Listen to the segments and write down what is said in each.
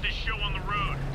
get this show on the road.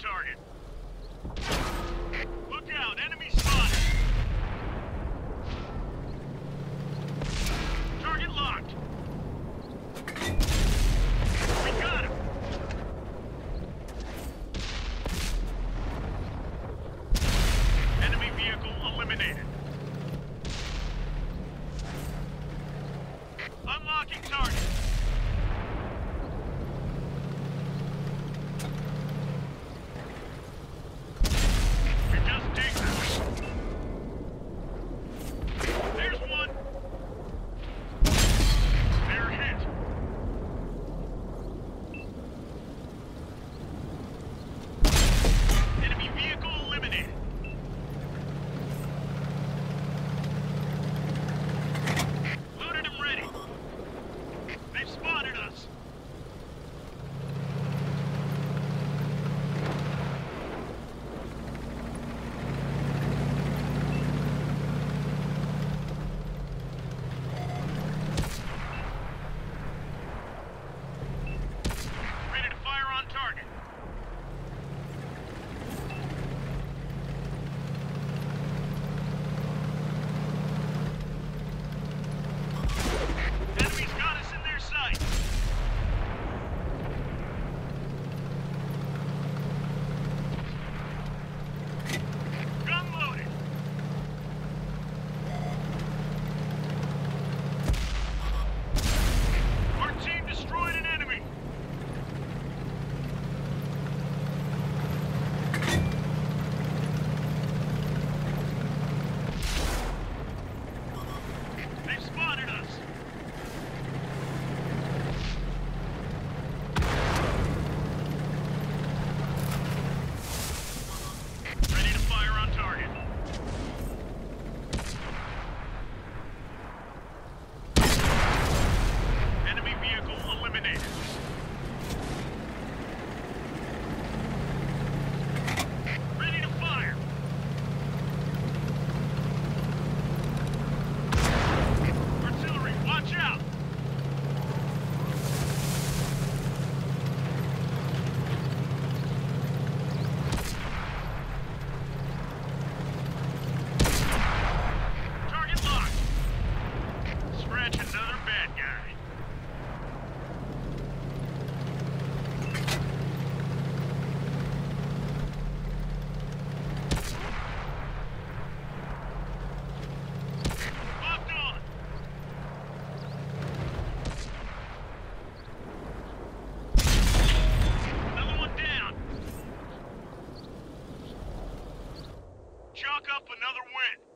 target. chalk up another win.